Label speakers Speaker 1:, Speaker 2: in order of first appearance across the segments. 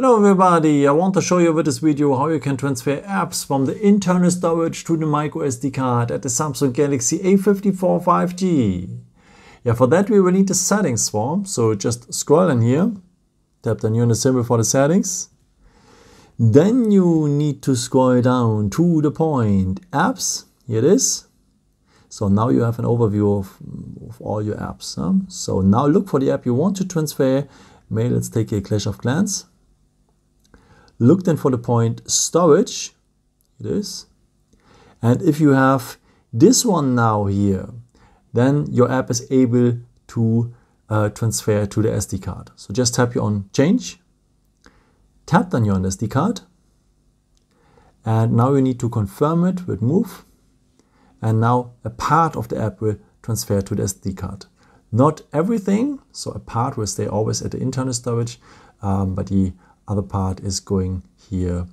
Speaker 1: Hello everybody, I want to show you with this video how you can transfer apps from the internal storage to the microSD card at the Samsung Galaxy A54 5G. Yeah, for that we will need the settings form, so just scroll in here, tap the new on the symbol for the settings. Then you need to scroll down to the point apps, here it is. So now you have an overview of, of all your apps. Huh? So now look for the app you want to transfer. Maybe let's take a Clash of Clans. Look then for the point storage. It is. And if you have this one now here, then your app is able to uh, transfer to the SD card. So just tap here on change, tap on your SD card, and now you need to confirm it with move. And now a part of the app will transfer to the SD card. Not everything, so a part will stay always at the internal storage, um, but the other part is going here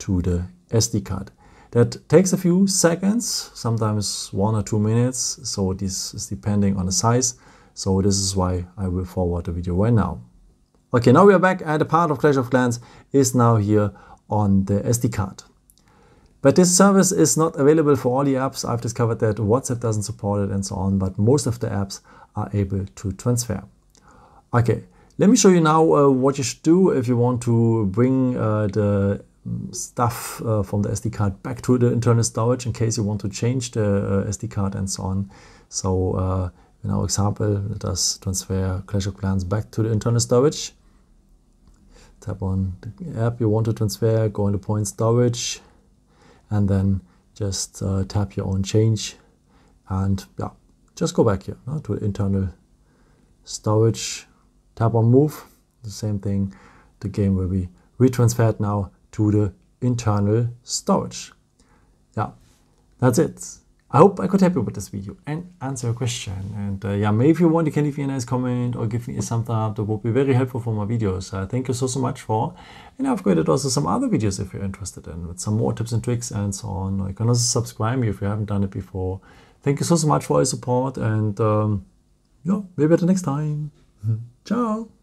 Speaker 1: to the SD card. That takes a few seconds, sometimes one or two minutes, so this is depending on the size. So this is why I will forward the video right now. Okay, now we are back and the part of Clash of Clans is now here on the SD card. But this service is not available for all the apps. I've discovered that WhatsApp doesn't support it and so on, but most of the apps are able to transfer. Okay, let me show you now uh, what you should do if you want to bring uh, the stuff uh, from the SD card back to the internal storage in case you want to change the uh, SD card and so on. So uh, in our example, let us transfer Clash of Clans back to the internal storage. Tap on the app you want to transfer, go into point storage, and then just uh, tap your own change and yeah, just go back here to the internal storage tap on move, the same thing, the game will be retransferred now to the internal storage. Yeah, that's it. I hope I could help you with this video and answer your question. And uh, yeah, maybe if you want, you can leave me a nice comment or give me a thumbs up. That would be very helpful for my videos. Uh, thank you so, so much for. And I've created also some other videos if you're interested in with some more tips and tricks and so on. You can also subscribe if you haven't done it before. Thank you so, so much for your support. And um, yeah, maybe at the next time. Ciao.